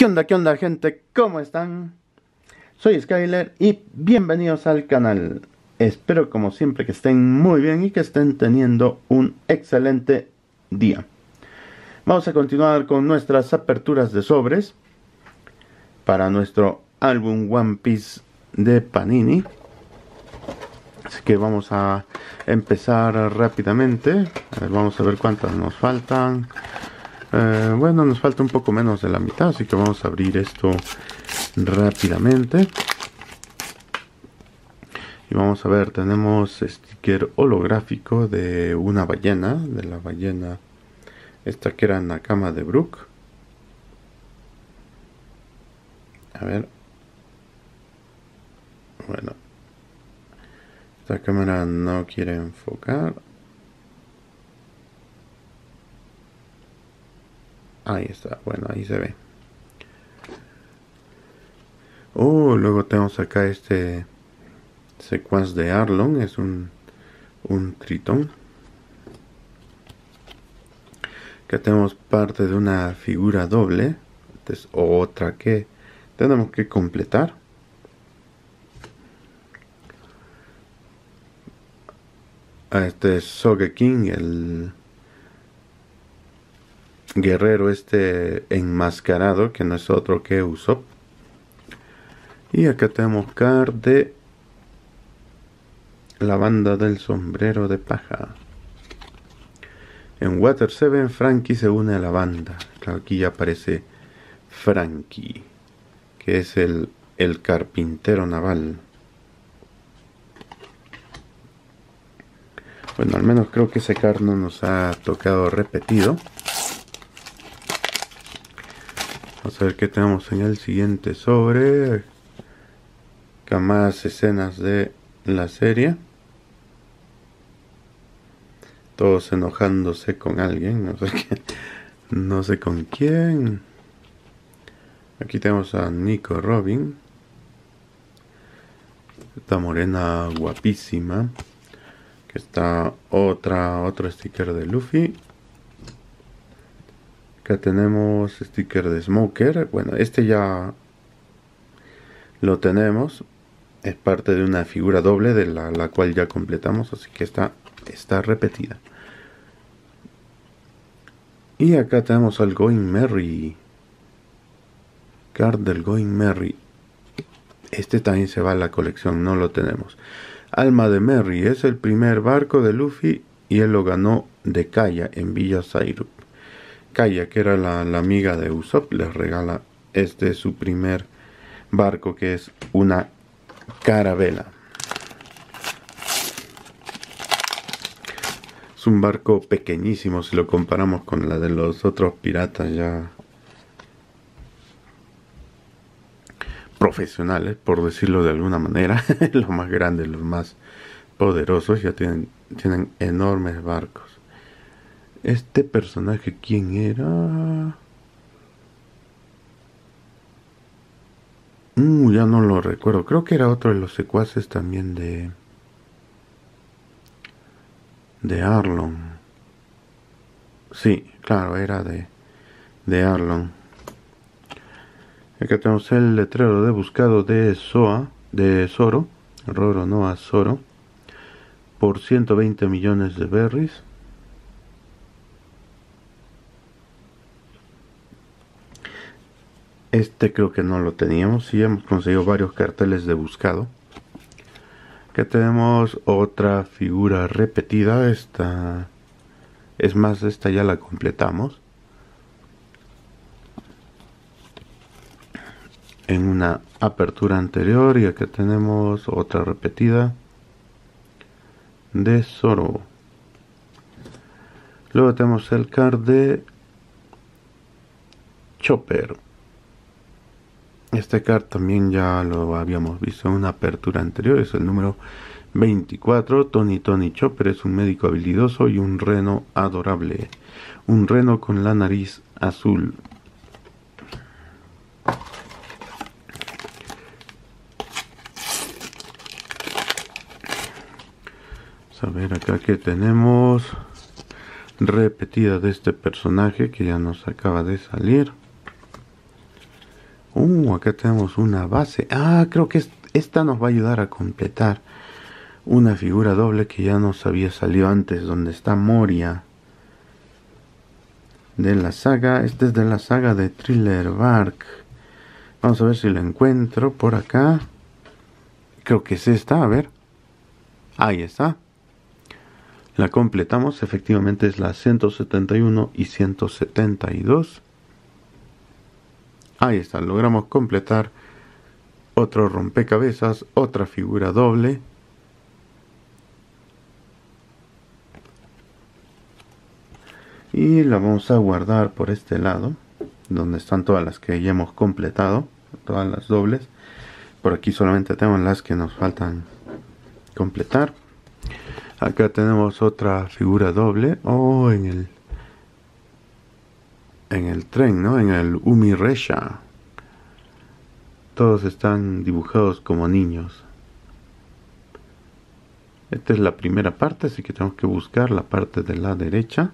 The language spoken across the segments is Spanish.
¿Qué onda, qué onda, gente? ¿Cómo están? Soy Skyler y bienvenidos al canal. Espero, como siempre, que estén muy bien y que estén teniendo un excelente día. Vamos a continuar con nuestras aperturas de sobres para nuestro álbum One Piece de Panini. Así que vamos a empezar rápidamente. vamos a ver cuántas nos faltan. Eh, bueno, nos falta un poco menos de la mitad, así que vamos a abrir esto rápidamente. Y vamos a ver, tenemos sticker holográfico de una ballena, de la ballena esta que era Nakama de Brook. A ver. Bueno. Esta cámara no quiere enfocar. Ahí está, bueno, ahí se ve. Oh, luego tenemos acá este secuaz de Arlon, es un, un tritón. Que tenemos parte de una figura doble, es otra que tenemos que completar. A este Sogeking, el guerrero este enmascarado que no es otro que Usopp. Y acá tenemos card de la banda del sombrero de paja. En Water 7 Frankie se une a la banda. aquí ya aparece Frankie, que es el, el carpintero naval. Bueno, al menos creo que ese card no nos ha tocado repetido. Vamos a ver qué tenemos en el siguiente sobre. Más escenas de la serie. Todos enojándose con alguien, no sé qué, no sé con quién. Aquí tenemos a Nico Robin. Esta morena guapísima. Que está otra, otro sticker de Luffy. Tenemos sticker de Smoker. Bueno, este ya lo tenemos. Es parte de una figura doble de la, cual ya completamos. Así que está, está repetida. Y acá tenemos al Going Merry. Card del Going Merry. Este también se va a la colección, no lo tenemos. Alma de Merry es el primer barco de Luffy y él lo ganó de Kaya en Villa Sairup. Kaya, que era la, amiga de Usopp, les regala este su primer barco que es una carabela. Es un barco pequeñísimo si lo comparamos con la de los otros piratas ya profesionales, por decirlo de alguna manera. los más grandes, los más poderosos ya tienen, tienen enormes barcos. Este personaje, ¿quién era? Uh, ya no lo recuerdo. Creo que era otro de los secuaces también de. de Arlon. Sí, claro, era de. de Arlon. Acá tenemos el letrero de buscado de Soa, de Zoro, Roro Noa Zoro, por 120 millones de berries. Este creo que no lo teníamos. y hemos conseguido varios carteles de buscado. Que tenemos otra figura repetida. Esta es más, esta ya la completamos. En una apertura anterior. Y aquí tenemos otra repetida. De Zoro. Luego tenemos el card de Chopper. Este card también ya lo habíamos visto en una apertura anterior, es el número 24. Tony Tony Chopper es un médico habilidoso y un reno adorable. Un reno con la nariz azul. Vamos a ver acá que tenemos repetida de este personaje que ya nos acaba de salir. Uh, acá tenemos una base. Ah, creo que esta nos va a ayudar a completar una figura doble que ya nos había salido antes, donde está Moria. De la saga, este es de la saga de Thriller Bark. Vamos a ver si lo encuentro por acá. Creo que es esta, a ver. Ahí está. La completamos, efectivamente es la 171 y 172. Ahí está, logramos completar otro rompecabezas, otra figura doble. Y la vamos a guardar por este lado, donde están todas las que ya hemos completado, todas las dobles. Por aquí solamente tenemos las que nos faltan completar. Acá tenemos otra figura doble o oh, en el en el tren, ¿no? En el Umiresha. Todos están dibujados como niños. Esta es la primera parte, así que tenemos que buscar la parte de la derecha.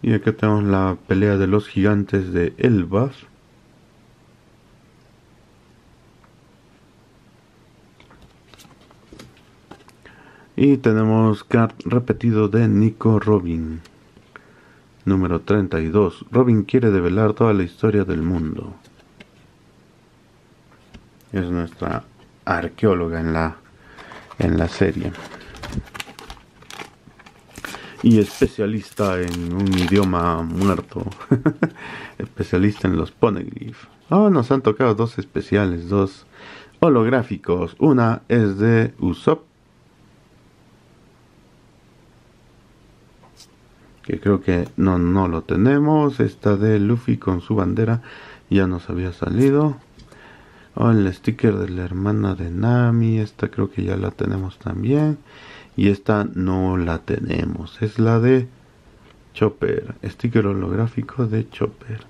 Y acá tenemos la pelea de los gigantes de Elbaf. Y tenemos card repetido de Nico Robin. Número 32. Robin quiere develar toda la historia del mundo. Es nuestra arqueóloga en la, en la serie. Y especialista en un idioma muerto. especialista en los poneglyphs. Oh, nos han tocado dos especiales, dos holográficos. Una es de Usopp que creo que no, no lo tenemos. Esta de Luffy con su bandera ya nos había salido. Oh, el sticker de la hermana de Nami, esta creo que ya la tenemos también. Y esta no la tenemos, es la de Chopper, sticker holográfico de Chopper.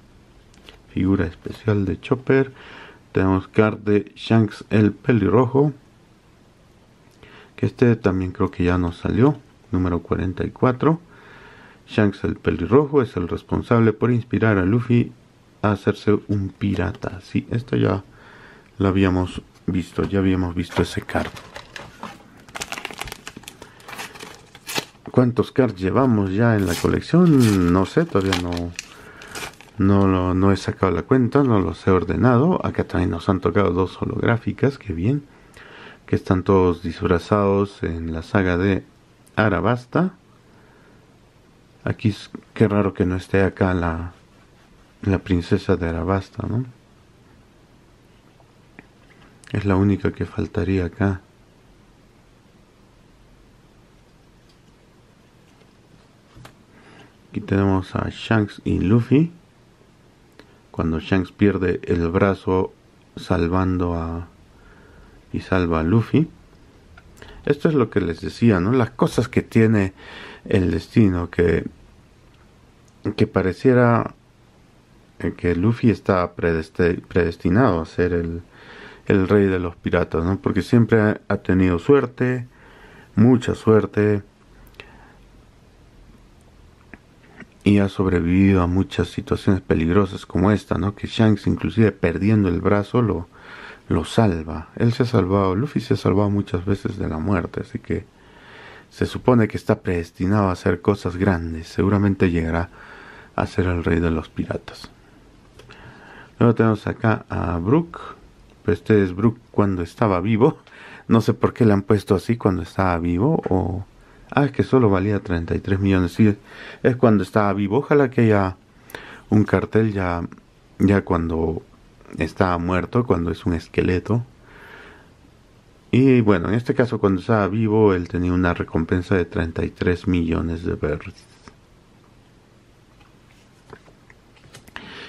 Figura especial de Chopper. Tenemos card de Shanks el pelirrojo. Que este también creo que ya nos salió. Número 44. Shanks el pelirrojo es el responsable por inspirar a Luffy a hacerse un pirata. Sí, esto ya lo habíamos visto, ya habíamos visto ese card. ¿Cuántos cards llevamos ya en la colección? No sé, todavía no, no, no he sacado la cuenta, no los he ordenado. Acá también nos han tocado dos holográficas, que bien. Que están todos disfrazados en la saga de Arabasta. Aquí es, qué raro que no esté acá la, la princesa de Arabasta, ¿no? Es la única que faltaría acá. Aquí tenemos a Shanks y Luffy. Cuando Shanks pierde el brazo salvando a y salva a Luffy. Esto es lo que les decía, ¿no? Las cosas que tiene el destino, que que pareciera eh, que Luffy está predestinado a ser el, el, rey de los piratas, ¿no? Porque siempre ha, tenido suerte, mucha suerte, y ha sobrevivido a muchas situaciones peligrosas como esta, ¿no? Que Shanks, inclusive perdiendo el brazo, lo, lo salva. Él se ha salvado, Luffy se ha salvado muchas veces de la muerte, así que se supone que está predestinado a hacer cosas grandes. Seguramente llegará a ser el rey de los piratas. Luego tenemos acá a Brook. Pues este es Brook cuando estaba vivo. No sé por qué le han puesto así cuando estaba vivo. O. Ah, es que solo valía 33 millones. Sí, es cuando estaba vivo. Ojalá que haya un cartel ya, ya cuando estaba muerto, cuando es un esqueleto. Y bueno, en este caso cuando estaba vivo, él tenía una recompensa de 33 millones de berries.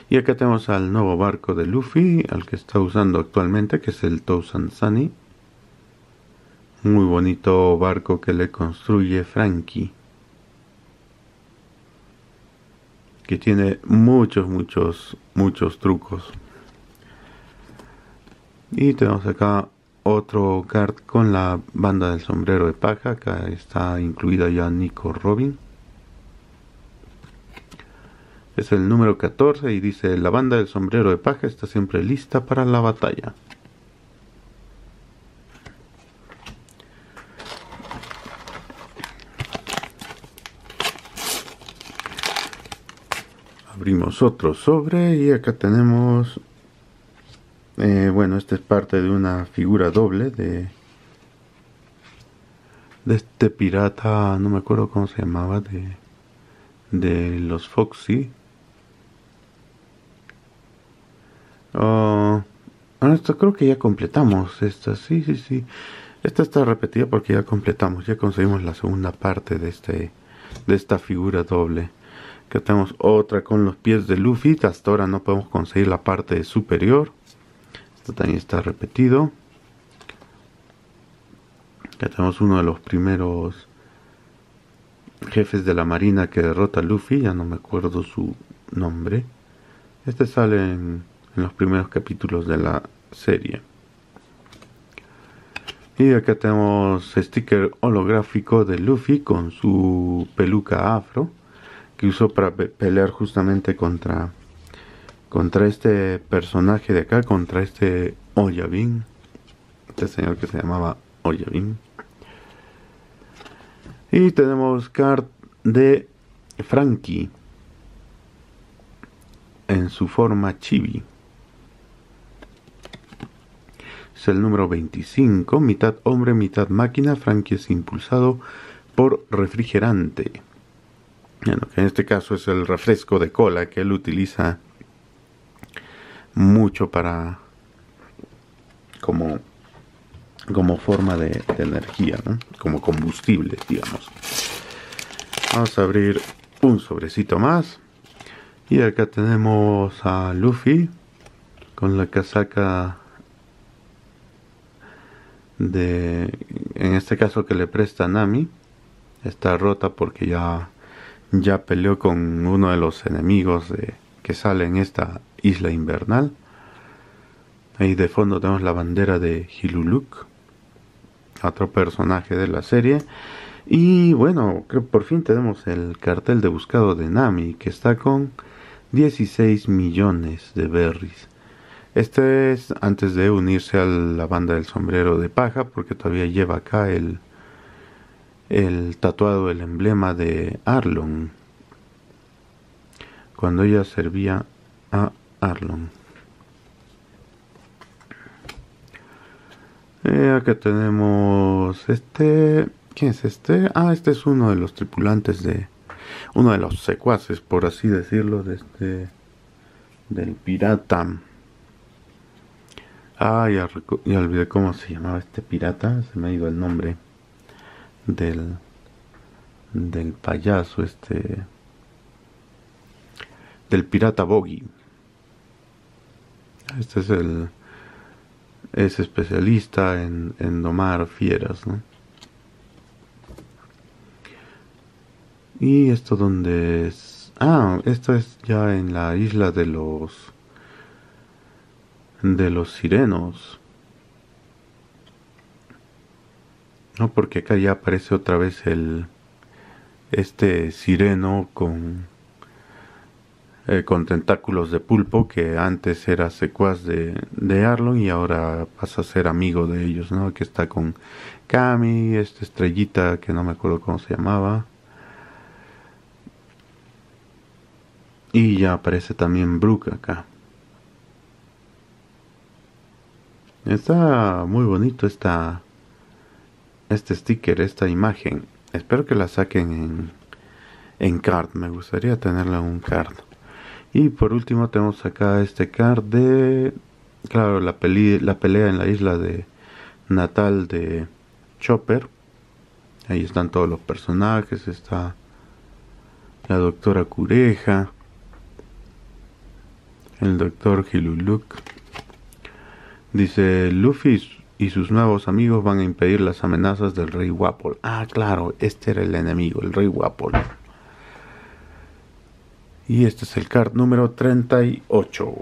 Y acá tenemos al nuevo barco de Luffy, al que está usando actualmente, que es el Tousan Sunny. Muy bonito barco que le construye Frankie. Que tiene muchos, muchos, muchos trucos. Y tenemos acá otro card con la banda del sombrero de paja. Acá está incluida ya Nico Robin. Es el número 14 y dice, la banda del sombrero de paja está siempre lista para la batalla. Abrimos otro sobre y acá tenemos... Eh, bueno, esta es parte de una figura doble de... De este pirata, no me acuerdo cómo se llamaba, de... De los Foxy. Oh, esto creo que ya completamos esta, sí, sí, sí. Esta está repetida porque ya completamos, ya conseguimos la segunda parte de este de esta figura doble. Que tenemos otra con los pies de Luffy, hasta ahora no podemos conseguir la parte superior. Esto también está repetido. Ya tenemos uno de los primeros jefes de la marina que derrota a Luffy, ya no me acuerdo su nombre. Este sale en en los primeros capítulos de la serie. Y acá tenemos sticker holográfico de Luffy con su peluca afro que usó para pelear justamente contra contra este personaje de acá, contra este Oyabin, este señor que se llamaba Oyabin. Y tenemos card de Frankie en su forma chibi es el número 25, mitad hombre, mitad máquina, Frankie es impulsado por refrigerante. Bueno, que en este caso es el refresco de cola que él utiliza mucho para como como forma de, energía, como combustible, digamos. Vamos a abrir un sobrecito más. Y acá tenemos a Luffy con la casaca de en este caso que le presta Nami está rota porque ya ya peleó con uno de los enemigos de, que sale en esta isla invernal. Ahí de fondo tenemos la bandera de Hiluluk otro personaje de la serie. Y bueno creo por fin tenemos el cartel de buscado de Nami que está con 16 millones de berries. Este es antes de unirse a la banda del sombrero de paja, porque todavía lleva acá el, el tatuado, el emblema de Arlon. Cuando ella servía a Arlon. Eh, acá tenemos este. ¿Quién es este? Ah, este es uno de los tripulantes de. Uno de los secuaces, por así decirlo, de este. Del pirata. Ah, ya, olvidé cómo se llamaba este pirata. Se me ha ido el nombre del, del payaso, este. Del pirata Boggy. Este es el. Es especialista en, en domar fieras, ¿no? Y esto donde es. Ah, esto es ya en la isla de los de los sirenos. No, porque acá ya aparece otra vez el este sireno con eh, con tentáculos de pulpo que antes era secuaz de, de Arlon y ahora pasa a ser amigo de ellos, ¿no? Que está con Kami, esta estrellita que no me acuerdo cómo se llamaba. Y ya aparece también Brook acá. Está muy bonito esta, este sticker, esta imagen. Espero que la saquen en, en card. Me gustaría tenerla en un card. Y por último tenemos acá este card de, claro, la, peli, la pelea en la isla de natal de Chopper. Ahí están todos los personajes. Está la doctora Cureja. El doctor Hiluluk. Dice, Luffy y sus nuevos amigos van a impedir las amenazas del rey Wapol. Ah, claro, este era el enemigo, el rey Wapol. Y este es el card número 38.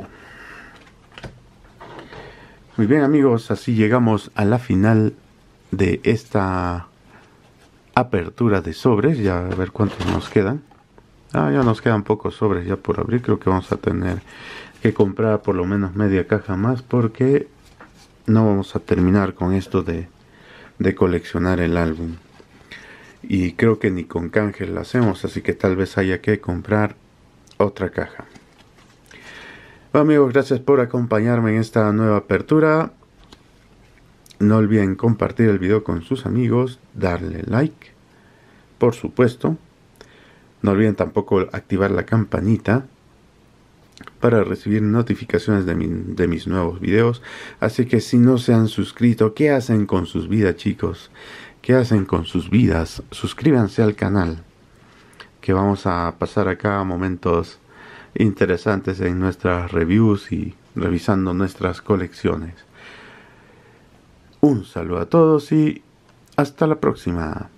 Muy bien amigos, así llegamos a la final de esta apertura de sobres. Ya a ver cuántos nos quedan. Ah, ya nos quedan pocos sobres ya por abrir. Creo que vamos a tener que comprar por lo menos media caja más porque no vamos a terminar con esto de, de coleccionar el álbum. Y creo que ni con canje lo hacemos, así que tal vez haya que comprar otra caja. Amigos, gracias por acompañarme en esta nueva apertura. No olviden compartir el video con sus amigos, darle like, por supuesto. No olviden tampoco activar la campanita para recibir notificaciones de, de, mis nuevos videos. Así que si no se han suscrito, ¿qué hacen con sus vidas chicos? ¿Qué hacen con sus vidas? Suscríbanse al canal, que vamos a pasar acá momentos interesantes en nuestras reviews y revisando nuestras colecciones. Un saludo a todos y hasta la próxima.